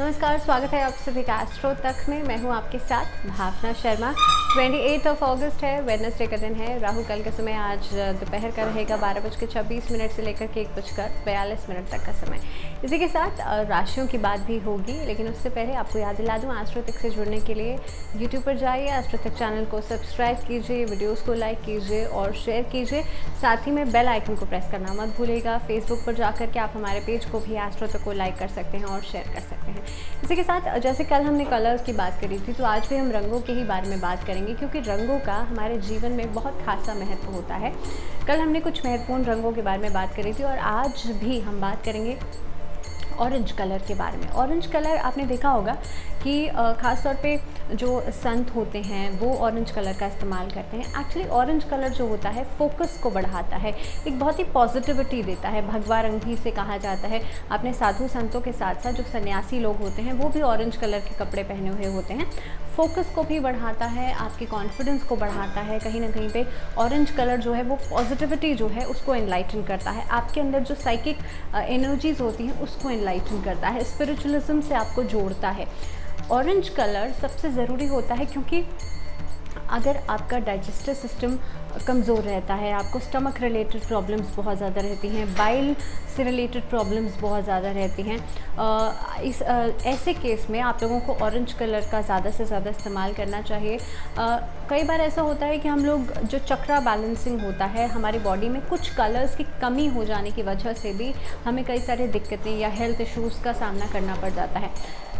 नमस्कार, स्वागत है आप सभी का एस्ट्रो तक में। मैं हूँ आपके साथ भावना शर्मा। 28 ऑफ़ अगस्त है वेडनेसडे का दिन है। राहु कल का समय आज दोपहर का रहेगा, बारह बज के छब्बीस मिनट से लेकर के एक बजकर बयालीस मिनट तक का समय। इसी के साथ राशियों की बात भी होगी, लेकिन उससे पहले आपको याद दिला दूँ एस्ट्रोतिक से जुड़ने के लिए यूट्यूब पर जाइए एस्ट्रोतिक चैनल को सब्सक्राइब कीजिए वीडियोज़ को लाइक कीजिए और शेयर कीजिए। साथ ही में बेल आइकन को प्रेस करना मत भूलेगा फेसबुक पर जाकर के आप हमारे पेज को भी एस्ट्रोतिक को लाइक कर सकते हैं और शेयर कर सकते हैं। इसी के साथ, जैसे कल हमने कलर्स की बात करी थी तो आज भी हम रंगों के ही बारे में बात करेंगे, क्योंकि रंगों का हमारे जीवन में बहुत खासा महत्व होता है। कल हमने कुछ महत्वपूर्ण रंगों के बारे में बात करी थी, और आज भी हम बात करेंगे ऑरेंज कलर के बारे में। ऑरेंज कलर आपने देखा होगा कि खासतौर पर जो संत होते हैं, वो ऑरेंज कलर का इस्तेमाल करते हैं। एक्चुअली ऑरेंज कलर जो होता है फोकस को बढ़ाता है। एक बहुत ही पॉजिटिविटी देता है। भगवा रंग भी से कहा जाता है। अपने साधु संतों के साथ साथ जो सन्यासी लोग होते हैं, वो भी ऑरेंज कलर के कपड़े पहने हुए होते हैं। फोकस को भी बढ़ाता है, आपके कॉन्फिडेंस को बढ़ाता है। कहीं ना कहीं पे ऑरेंज कलर जो है, वो पॉजिटिविटी जो है, उसको इनलाइटन करता है। आपके अंदर जो साइकिक एनर्जीज होती हैं, उसको इनलाइटन करता है। स्पिरिचुअलिज्म से आपको जोड़ता है। ऑरेंज कलर सबसे ज़रूरी होता है क्योंकि अगर आपका डाइजेस्टिव सिस्टम कमज़ोर रहता है आपको स्टमक रिलेटेड प्रॉब्लम्स बहुत ज़्यादा रहती हैं बाइल से रिलेटेड प्रॉब्लम्स बहुत ज़्यादा रहती हैं। इस आ, ऐसे केस में आप लोगों को ऑरेंज कलर का ज़्यादा से ज़्यादा इस्तेमाल करना चाहिए। आ, कई बार ऐसा होता है कि हम लोग जो चक्रा बैलेंसिंग होता है हमारी बॉडी में कुछ कलर्स की कमी हो जाने की वजह से भी हमें कई सारी दिक्कतें या हेल्थ इश्यूज़ का सामना करना पड़ जाता है।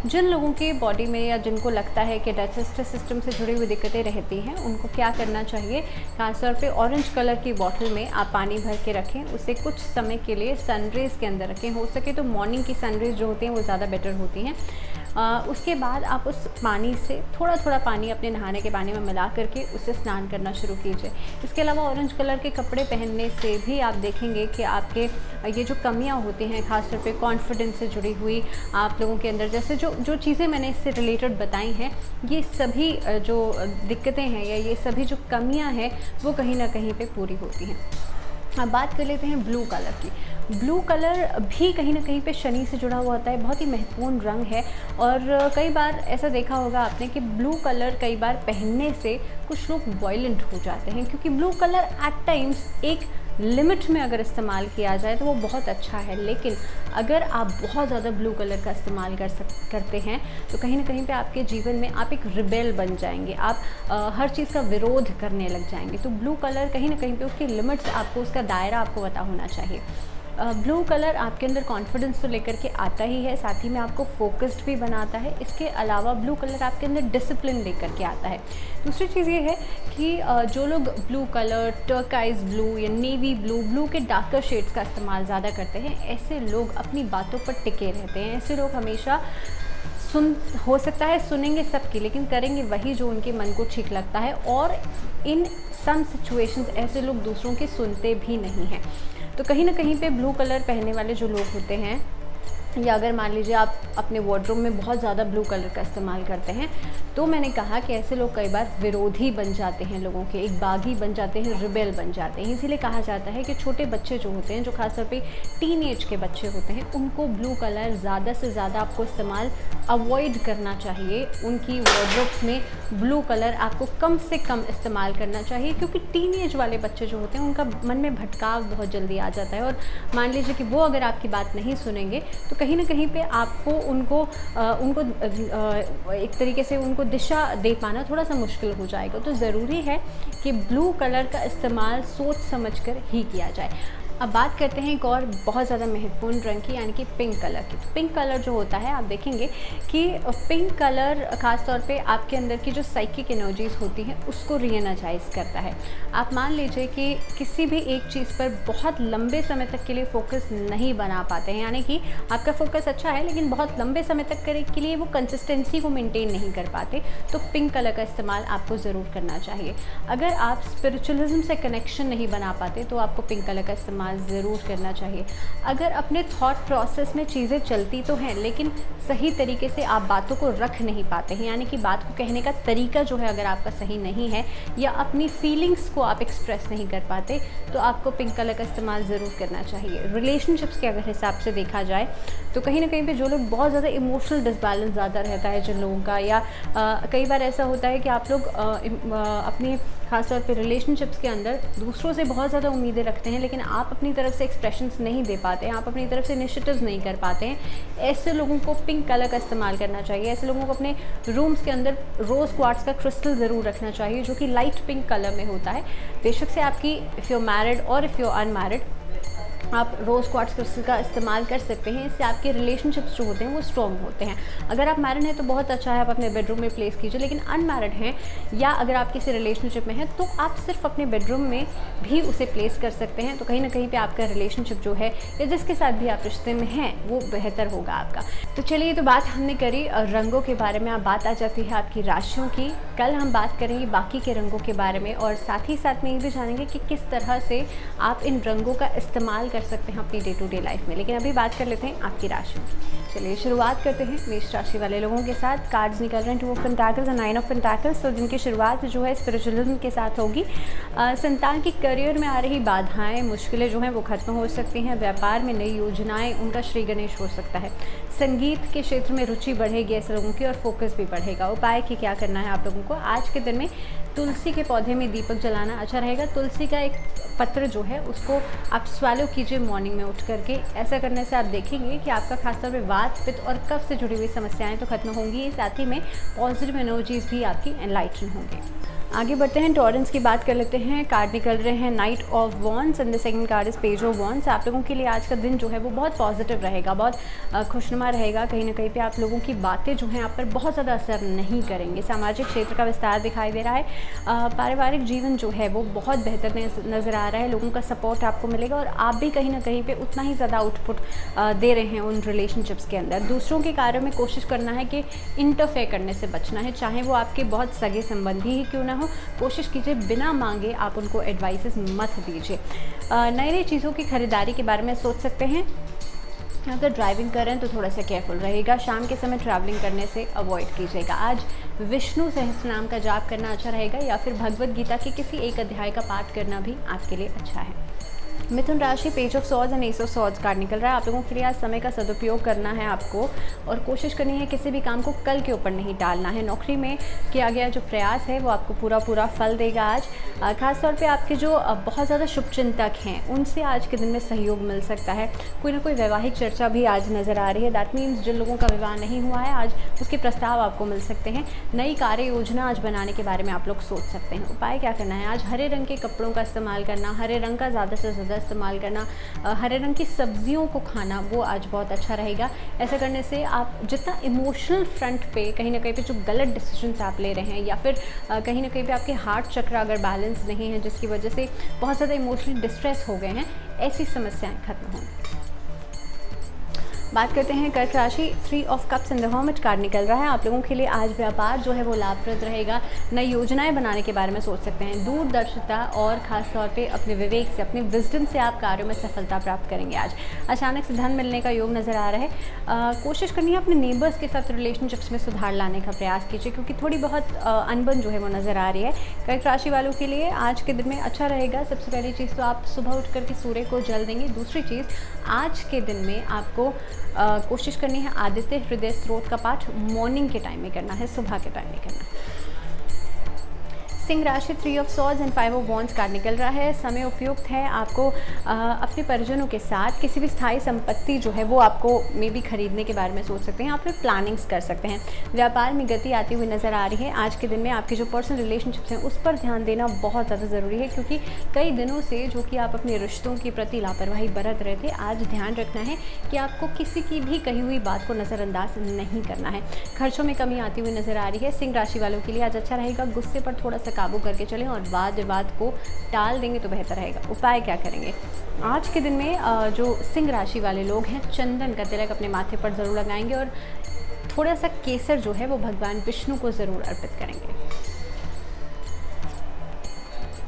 जिन लोगों की बॉडी में या जिनको लगता है कि डाइजेस्टिव सिस्टम से जुड़ी हुई दिक्कतें रहती हैं, उनको क्या करना चाहिए? खासतौर पे ऑरेंज कलर की बॉटल में आप पानी भर के रखें, उसे कुछ समय के लिए सनरेज़ के अंदर रखें। हो सके तो मॉर्निंग की सनरेज़ जो होती हैं, वो ज़्यादा बेटर होती हैं। आ, उसके बाद आप उस पानी से थोड़ा थोड़ा पानी अपने नहाने के पानी में मिला करके उससे स्नान करना शुरू कीजिए। इसके अलावा ऑरेंज कलर के कपड़े पहनने से भी आप देखेंगे कि आपके ये जो कमियाँ होती हैं ख़ासतौर पर कॉन्फिडेंस से जुड़ी हुई आप लोगों के अंदर जैसे जो जो चीज़ें मैंने इससे रिलेटेड बताई हैं ये सभी जो दिक्कतें हैं या ये सभी जो कमियाँ हैं वो कहीं ना कहीं पर पूरी होती हैं। अब बात कर लेते हैं ब्लू कलर की। ब्लू कलर भी कहीं ना कहीं पे शनि से जुड़ा हुआ होता है, बहुत ही महत्वपूर्ण रंग है। और कई बार ऐसा देखा होगा आपने कि ब्लू कलर कई बार पहनने से कुछ लोग वॉयलेंट हो जाते हैं, क्योंकि ब्लू कलर एट टाइम्स एक लिमिट में अगर इस्तेमाल किया जाए तो वो बहुत अच्छा है। लेकिन अगर आप बहुत ज़्यादा ब्लू कलर का इस्तेमाल कर सक करते हैं तो कहीं ना कहीं पे आपके जीवन में आप एक रिबेल बन जाएँगे। आप आ, हर चीज़ का विरोध करने लग जाएँगे। तो ब्लू कलर कहीं ना कहीं पे उसकी लिमिट्स आपको उसका दायरा आपको पता होना चाहिए। ब्लू कलर आपके अंदर कॉन्फिडेंस तो लेकर के आता ही है, साथ ही में आपको फोकस्ड भी बनाता है। इसके अलावा ब्लू कलर आपके अंदर डिसिप्लिन लेकर के आता है। दूसरी चीज़ ये है कि जो लोग ब्लू कलर टर्काइज ब्लू या नेवी ब्लू ब्लू के डार्कर शेड्स का इस्तेमाल ज़्यादा करते हैं, ऐसे लोग अपनी बातों पर टिके रहते हैं। ऐसे लोग हमेशा सुन, हो सकता है सुनेंगे सबकी, लेकिन करेंगे वही जो उनके मन को ठीक लगता है। और इन सम सिचुएशंस ऐसे लोग दूसरों की सुनते भी नहीं हैं। तो कहीं ना कहीं पे ब्लू कलर पहनने वाले जो लोग होते हैं या अगर मान लीजिए आप अपने वार्ड्रोम में बहुत ज़्यादा ब्लू कलर का इस्तेमाल करते हैं तो मैंने कहा कि ऐसे लोग कई बार विरोधी बन जाते हैं लोगों के, एक बागी बन जाते हैं रिबेल बन जाते हैं। इसीलिए कहा जाता है कि छोटे बच्चे जो होते हैं, जो खासतौर पे टीन एज के बच्चे होते हैं, उनको ब्लू कलर ज़्यादा से ज़्यादा आपको इस्तेमाल अवॉइड करना चाहिए। उनकी वार्ड्रोब्स में ब्लू कलर आपको कम से कम इस्तेमाल करना चाहिए, क्योंकि टीन एज वाले बच्चे जो होते हैं, उनका मन में भटकाव बहुत जल्दी आ जाता है। और मान लीजिए कि वो अगर आपकी बात नहीं सुनेंगे तो कहीं ना कहीं पे आपको उनको आ, उनको आ, एक तरीके से उनको दिशा दे पाना थोड़ा सा मुश्किल हो जाएगा। तो ज़रूरी है कि ब्लू कलर का इस्तेमाल सोच समझ कर ही किया जाए। अब बात करते हैं एक और बहुत ज़्यादा महत्वपूर्ण रंग की, यानी कि पिंक कलर की। पिंक कलर जो होता है, आप देखेंगे कि पिंक कलर ख़ास तौर पे आपके अंदर की जो साइकिक एनर्जीज़ होती हैं, उसको रीएनर्जाइज करता है। आप मान लीजिए कि किसी भी एक चीज़ पर बहुत लंबे समय तक के लिए फोकस नहीं बना पाते हैं, यानी कि आपका फोकस अच्छा है, लेकिन बहुत लंबे समय तक के लिए वो कंसिस्टेंसी को मेनटेन नहीं कर पाते तो पिंक कलर का इस्तेमाल आपको ज़रूर करना चाहिए। अगर आप स्पिरिचुअलिज्म से कनेक्शन नहीं बना पाते तो आपको पिंक कलर का इस्तेमाल इस्तेमाल ज़रूर करना चाहिए। अगर अपने थॉट प्रोसेस में चीज़ें चलती तो हैं, लेकिन सही तरीके से आप बातों को रख नहीं पाते हैं। यानी कि बात को कहने का तरीका जो है, अगर आपका सही नहीं है, या अपनी फीलिंग्स को आप एक्सप्रेस नहीं कर पाते तो आपको पिंक कलर का इस्तेमाल ज़रूर करना चाहिए। रिलेशनशिप्स के अगर हिसाब से देखा जाए तो कहीं ना कहीं पर जो लोग बहुत ज़्यादा इमोशनल डिसबैलेंस ज़्यादा रहता है जिन लोगों का, या कई बार ऐसा होता है कि आप लोग अपनी खासतौर पे रिलेशनशिप्स के अंदर दूसरों से बहुत ज़्यादा उम्मीदें रखते हैं, लेकिन आप अपनी तरफ़ से एक्सप्रेशंस नहीं दे पाते हैं आप अपनी तरफ़ से इनिशिएटिव्स नहीं कर पाते हैं। ऐसे लोगों को पिंक कलर का इस्तेमाल करना चाहिए, ऐसे लोगों को अपने रूम्स के अंदर रोज़ क्वार्ट्स का क्रिस्टल ज़रूर रखना चाहिए, जो कि लाइट पिंक कलर में होता है। बेशक से आपकी इफ़ यू मैरिड और इफ़ यू अनमैरिड आप रोज़ क्वार्ट्स क्रिस्टल का इस्तेमाल कर सकते हैं, इससे आपके रिलेशनशिप्स जो होते हैं, वो स्ट्रॉन्ग होते हैं। अगर आप मैरिड हैं तो बहुत अच्छा है, आप अपने बेडरूम में प्लेस कीजिए, लेकिन अनमैरिड हैं या अगर आप किसी रिलेशनशिप में हैं तो आप सिर्फ़ अपने बेडरूम में भी उसे प्लेस कर सकते हैं। तो कहीं ना कहीं पर आपका रिलेशनशिप जो है, या जिसके साथ भी आप रिश्ते में हैं, वो बेहतर होगा आपका। तो चलिए तो बात हमने करी रंगों के बारे में आप बात आ जाती है आपकी राशियों की। कल हम बात करेंगे बाकी के रंगों के बारे में, और साथ ही साथ में ये भी जानेंगे कि किस तरह से आप इन रंगों का इस्तेमाल कर सकते हैं अपनी डे टू डे लाइफ में। लेकिन अभी बात कर लेते हैं आपकी राशि। चलिए, शुरुआत करते हैं मेष राशि वाले लोगों के साथ। कार्ड्स निकल रहे हैं टू ऑफ़ पेंटाकल्स और नाइन ऑफ़ पेंटाकल्स तो जिनकी शुरुआत जो है स्पिरिचुअलिज्म के साथ होगी। संतान की करियर में आ रही बाधाएँ, मुश्किलें जो हैं, वो खत्म हो सकती हैं। व्यापार में नई योजनाएँ, उनका श्री गणेश हो सकता है। संगीत के क्षेत्र में रुचि बढ़ेगी ऐसे लोगों की और फोकस भी बढ़ेगा। उपाय की क्या करना है आप लोगों को? आज के दिन में तुलसी के पौधे में दीपक जलाना अच्छा रहेगा। तुलसी का एक पत्र जो है, उसको आप स्वालो कीजिए मॉर्निंग में उठ करके ऐसा करने से आप देखेंगे कि आपका खासतौर पर वात पित्त और कफ से जुड़ी हुई समस्याएँ तो खत्म होंगी। साथ ही में पॉजिटिव एनर्जीज भी आपकी एनलाइटन होंगे। आगे बढ़ते हैं टॉरेंस की बात कर लेते हैं। कार्ड निकल रहे हैं knight of wands and the second card is page of wands आप लोगों के लिए आज का दिन जो है वो बहुत पॉजिटिव रहेगा, बहुत खुशनुमा रहेगा। कहीं ना कहीं पे आप लोगों की बातें जो हैं आप पर बहुत ज़्यादा असर नहीं करेंगे। सामाजिक क्षेत्र का विस्तार दिखाई दे रहा है। पारिवारिक जीवन जो है वो बहुत बेहतर नज़र आ रहा है। लोगों का सपोर्ट आपको मिलेगा और आप भी कहीं ना कहीं पर उतना ही ज़्यादा आउटपुट दे रहे हैं उन रिलेशनशिप्स के अंदर। दूसरों के कार्यों में कोशिश करना है कि इंटरफेयर करने से बचना है। चाहे वो आपके बहुत सगे संबंधी ही क्यों ना हो कोशिश कीजिए, बिना मांगे आप उनको एडवाइसेस मत दीजिए। नई नई चीज़ों की ख़रीदारी के बारे में सोच सकते हैं। अगर ड्राइविंग करें तो थोड़ा सा केयरफुल रहेगा। शाम के समय ट्रैवलिंग करने से अवॉइड कीजिएगा। आज विष्णु सहस्त्र नाम का जाप करना अच्छा रहेगा या फिर भगवत गीता के किसी एक अध्याय का पाठ करना भी आपके लिए अच्छा है। मिथुन राशि पेज ऑफ़ सॉज एंड एस ऑफ़ सॉज कार्ड निकल रहा है। आप लोगों के लिए आज समय का सदुपयोग करना है आपको और कोशिश करनी है किसी भी काम को कल के ऊपर नहीं डालना है। नौकरी में किया गया जो प्रयास है, वो आपको पूरा पूरा फल देगा आज। खासतौर पर आपके जो बहुत ज़्यादा शुभचिंतक हैं, उनसे आज के दिन में सहयोग मिल सकता है। कोई ना कोई वैवाहिक चर्चा भी आज नज़र आ रही है। दैट मीन्स जिन लोगों का विवाह नहीं हुआ है, आज उसके प्रस्ताव आपको मिल सकते हैं। नई कार्य योजना आज बनाने के बारे में आप लोग सोच सकते हैं। उपाय क्या करना है? आज हरे रंग के कपड़ों का इस्तेमाल करना, हरे रंग का ज़्यादा से ज़्यादा इस्तेमाल करना हरे रंग की सब्जियों को खाना, वो आज बहुत अच्छा रहेगा। ऐसा करने से आप जितना इमोशनल फ्रंट पे कहीं ना कहीं पे जो गलत डिसीज़न आप ले रहे हैं या फिर कहीं ना कहीं पे आपके हार्ट चक्र अगर बैलेंस नहीं है, जिसकी वजह से बहुत ज़्यादा इमोशनली डिस्ट्रेस हो गए हैं, ऐसी समस्याएँ खत्म होंगी। बात करते हैं कर्क राशि three of cups in the hermit card निकल रहा है। आप लोगों के लिए आज व्यापार जो है वो लाभप्रद रहेगा। नई योजनाएँ बनाने के बारे में सोच सकते हैं। दूरदर्शिता और ख़ास तौर पे अपने विवेक से अपने विजडम से आप कार्यों में सफलता प्राप्त करेंगे आज। अचानक से धन मिलने का योग नज़र आ रहा है। आ, कोशिश करनी है अपने नेबर्स के साथ रिलेशनशिप्स में सुधार लाने का प्रयास कीजिए क्योंकि थोड़ी बहुत अनबन जो है वो नज़र आ रही है। कर्क राशि वालों के लिए आज के दिन में अच्छा रहेगा। सबसे पहली चीज़ तो आप सुबह उठ करके सूर्य को जल देंगे। दूसरी चीज़ आज के दिन में आपको आ, कोशिश करनी है आदित्य हृदय स्रोत का पाठ मॉर्निंग के टाइम में करना है सुबह के टाइम में करना है। सिंह राशि three of सॉज and five of wands card निकल रहा है। समय उपयुक्त है आपको आ, अपने परिजनों के साथ किसी भी स्थायी संपत्ति जो है वो आपको मे भी खरीदने के बारे में सोच सकते हैं आप फिर प्लानिंग्स कर सकते हैं। व्यापार में गति आती हुई नज़र आ रही है। आज के दिन में आपकी जो पर्सनल रिलेशनशिप्स हैं उस पर ध्यान देना बहुत ज़्यादा ज़रूरी है क्योंकि कई दिनों से जो कि आप अपने रिश्तों के प्रति लापरवाही बरत रहे थे आज ध्यान रखना है कि आपको किसी की भी कही हुई बात को नज़रअंदाज नहीं करना है। खर्चों में कमी आती हुई नज़र आ रही है। सिंह राशि वालों के लिए आज अच्छा रहेगा। गुस्से पर थोड़ा सा काबू करके चलें और वाद विवाद को टाल देंगे तो बेहतर रहेगा। उपाय क्या करेंगे? आज के दिन में जो सिंह राशि वाले लोग हैं, चंदन का तिलक अपने माथे पर ज़रूर लगाएँगे और थोड़ा सा केसर जो है वो भगवान विष्णु को ज़रूर अर्पित करेंगे।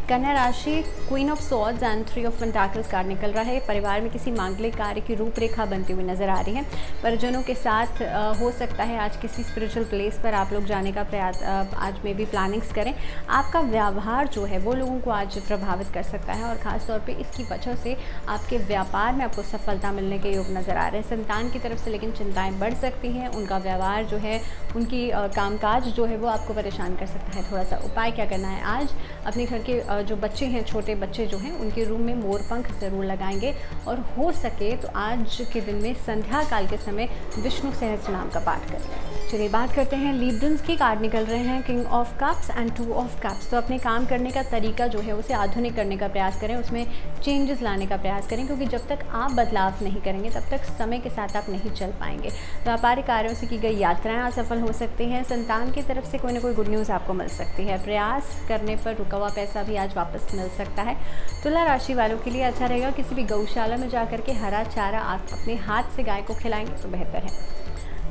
कन्या राशि queen of swords and three of pentacles card निकल रहा है। परिवार में किसी मांगलिक कार्य की रूपरेखा बनती हुई नज़र आ रही है। परिजनों के साथ हो सकता है आज किसी स्पिरिचुअल प्लेस पर आप लोग जाने का प्रयास आज में भी प्लानिंग्स करें। आपका व्यवहार जो है, वो लोगों को आज प्रभावित कर सकता है और ख़ासतौर पर इसकी वजह से आपके व्यापार में आपको सफलता मिलने के योग नज़र आ रहे हैं। संतान की तरफ़ से लेकिन चिंताएँ बढ़ सकती हैं। उनका व्यवहार जो है, उनकी कामकाज जो है, वो आपको परेशान कर सकता है। थोड़ा सा उपाय क्या करना है आज? अपने घर के जो बच्चे हैं, छोटे बच्चे जो हैं, उनके रूम में मोर पंख ज़रूर लगाएँगे और हो सके तो आज के दिन में संध्या काल के समय विष्णु सहस्र नाम का पाठ करें। चलिए बात करते हैं। लीब्रंस के कार्ड निकल रहे हैं, king of cups and two of cups. तो अपने काम करने का तरीका जो है, उसे आधुनिक करने का प्रयास करें, उसमें चेंजेस लाने का प्रयास करें, क्योंकि जब तक आप बदलाव नहीं करेंगे, तब तक समय के साथ आप नहीं चल पाएँगे। व्यापारिक कार्यों से की गई यात्राएँ असफल हो सकती हैं। संतान की तरफ़ से कोई ना कोई गुड न्यूज़ आपको मिल सकती है। प्रयास करने पर रुका हुआ पैसा भी आज वापस मिल सकता है। तुला राशि वालों के लिए अच्छा रहेगा, किसी भी गौशाला में जा के हरा चारा आप अपने हाथ से गाय को खिलाएँगे तो बेहतर है।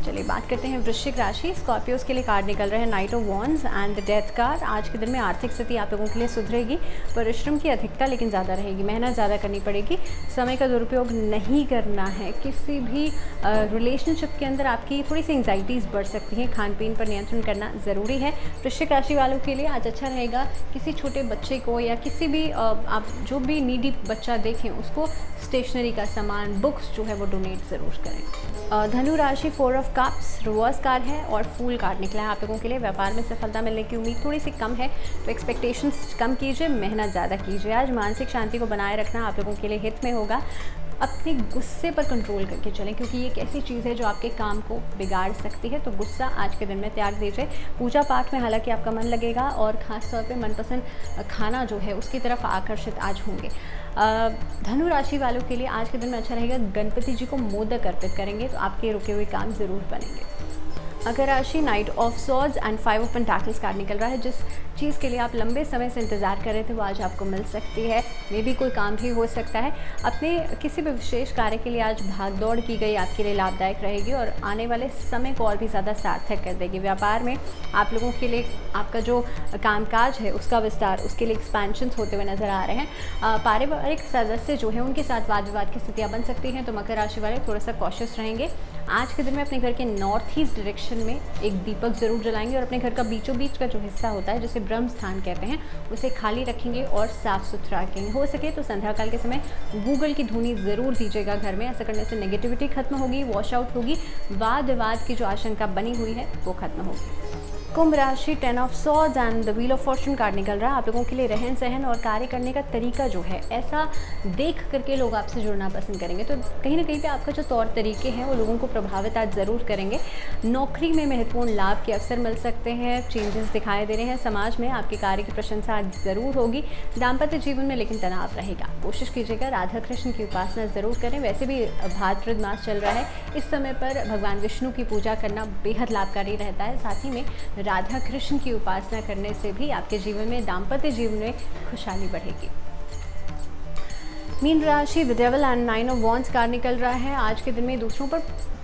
चलिए बात करते हैं वृश्चिक राशि। स्कॉर्पियोज के लिए कार्ड निकल रहे हैं knight of wands and the death card आज के दिन में आर्थिक स्थिति आप लोगों के लिए सुधरेगी। परिश्रम की अधिकता लेकिन ज़्यादा रहेगी। मेहनत ज़्यादा करनी पड़ेगी। समय का दुरुपयोग नहीं करना है। किसी भी रिलेशनशिप के अंदर आपकी थोड़ी सी एंगजाइटीज़ बढ़ सकती हैं। खान पीन पर नियंत्रण करना ज़रूरी है। वृश्चिक राशि वालों के लिए आज अच्छा रहेगा किसी छोटे बच्चे को या किसी भी आप जो भी नीडी बच्चा देखें, उसको स्टेशनरी का सामान बुक्स जो है वो डोनेट ज़रूर करें। धनु राशि four of cups reverse card है और फूल कार्ड निकला है आप लोगों के लिए। व्यापार में सफलता मिलने की उम्मीद थोड़ी सी कम है तो एक्सपेक्टेशंस कम कीजिए, मेहनत ज़्यादा कीजिए। आज मानसिक शांति को बनाए रखना आप लोगों के लिए हित में होगा। अपने गुस्से पर कंट्रोल करके चलें, क्योंकि ये एक ऐसी चीज़ है जो आपके काम को बिगाड़ सकती है। तो गुस्सा आज के दिन में त्याग दीजिए। पूजा पाठ में हालाँकि आपका मन लगेगा और ख़ास तौर पे मनपसंद खाना जो है, उसकी तरफ़ आकर्षित आज होंगे। धनु राशि वालों के लिए आज के दिन में अच्छा रहेगा, गणपति जी को मोदक अर्पित करेंगे तो आपके रुके हुए काम ज़रूर बनेंगे। अगर राशि knight of swords and five of pentacles card निकल रहा है, जिस चीज़ के लिए आप लंबे समय से इंतज़ार कर रहे थे, वो आज आपको मिल सकती है। मे भी कोई काम भी हो सकता है। अपने किसी भी विशेष कार्य के लिए आज भाग दौड़ की गई आपके लिए लाभदायक रहेगी और आने वाले समय को और भी ज़्यादा सार्थक कर देगी। व्यापार में आप लोगों के लिए आपका जो कामकाज है, उसका विस्तार, उसके लिए एक्सपेंशन होते हुए नज़र आ रहे हैं। पारिवारिक सदस्य जो है, उनके साथ वाद विवाद की स्थितियाँ बन सकती हैं तो मकर राशि वाले थोड़ा सा कॉशियस रहेंगे। आज के दिन में अपने घर के नॉर्थ ईस्ट डायरेक्शन में एक दीपक ज़रूर जलाएँगे और अपने घर का बीचों बीच का जो हिस्सा होता है, जिसे ब्रह्म स्थान कहते हैं, उसे खाली रखेंगे और साफ़ सुथरा रखेंगे। हो सके तो संध्या काल के समय गूगल की धुनी ज़रूर दीजिएगा घर में। ऐसा करने से नेगेटिविटी खत्म होगी वॉश आउट होगी। वाद विवाद की जो आशंका बनी हुई है, वो खत्म होगी। कुंभ राशि ten of swords and the wheel of fortune card निकल रहा है। आप लोगों के लिए रहन सहन और कार्य करने का तरीका जो है, ऐसा देख करके लोग आपसे जुड़ना पसंद करेंगे। तो कहीं ना कहीं पे आपका जो तौर तरीके हैं, वो लोगों को प्रभावित आज ज़रूर करेंगे। नौकरी में महत्वपूर्ण लाभ के अवसर मिल सकते हैं चेंजेस दिखाई दे रहे हैं। समाज में आपके कार्य की प्रशंसा आज ज़रूर होगी। दाम्पत्य जीवन में लेकिन तनाव रहेगा। कोशिश कीजिएगा राधा कृष्ण की उपासना ज़रूर करें। वैसे भी भाद्रद मास चल रहा है। इस समय पर भगवान विष्णु की पूजा करना बेहद लाभकारी रहता है। साथ ही में राधा कृष्ण की उपासना करने से भी आपके जीवन में, दाम्पत्य जीवन में खुशहाली बढ़ेगी। मीन राशि the devil and nine of wands card निकल रहा है। आज के दिन में दूसरों पर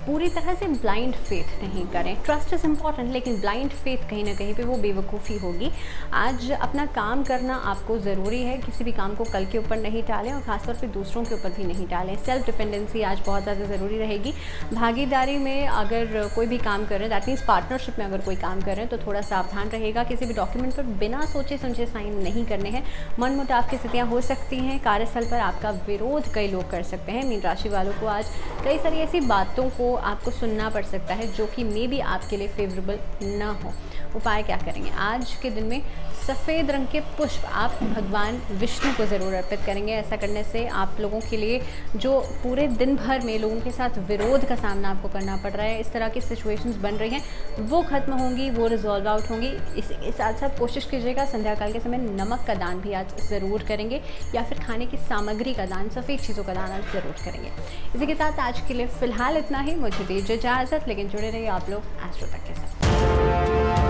पूरी तरह से ब्लाइंड फेथ नहीं करें। ट्रस्ट इज़ इंपॉर्टेंट लेकिन ब्लाइंड फेथ कहीं ना कहीं पे वो बेवकूफ़ी होगी। आज अपना काम करना आपको ज़रूरी है, किसी भी काम को कल के ऊपर नहीं टालें और ख़ासतौर पर दूसरों के ऊपर भी नहीं टालें। सेल्फ डिपेंडेंसी आज बहुत ज़्यादा ज़रूरी रहेगी। भागीदारी में अगर कोई भी काम कर रहे हैं दैट मीन्स पार्टनरशिप में अगर कोई काम कर रहे हैं तो थोड़ा सावधान रहेगा। किसी भी डॉक्यूमेंट पर बिना सोचे समझे साइन नहीं करने हैं। मन मुटाव की स्थितियाँ हो सकती हैं। कार्यस्थल पर आपका विरोध कई लोग कर सकते हैं। मीन राशि वालों को आज कई सारी ऐसी बातों को आपको सुनना पड़ सकता है, जो कि मे भी आपके लिए फेवरेबल ना हो। उपाय क्या करेंगे? आज के दिन में सफ़ेद रंग के पुष्प आप भगवान विष्णु को ज़रूर अर्पित करेंगे। ऐसा करने से आप लोगों के लिए जो पूरे दिन भर में लोगों के साथ विरोध का सामना आपको करना पड़ रहा है, इस तरह की सिचुएशंस बन रही हैं, वो ख़त्म होंगी, वो रिजॉल्व आउट होंगी। इसी साथ साथ कोशिश कीजिएगा संध्या काल के समय नमक का दान भी आज ज़रूर करेंगे, या फिर खाने की सामग्री का दान, सफ़ेद चीज़ों का दान आज ज़रूर करेंगे। इसी के साथ आज के लिए फ़िलहाल इतना ही। मुझे दीजिए इजाज़त लेकिन जुड़े रहिए आप लोग एस्ट्रो तक के साथ।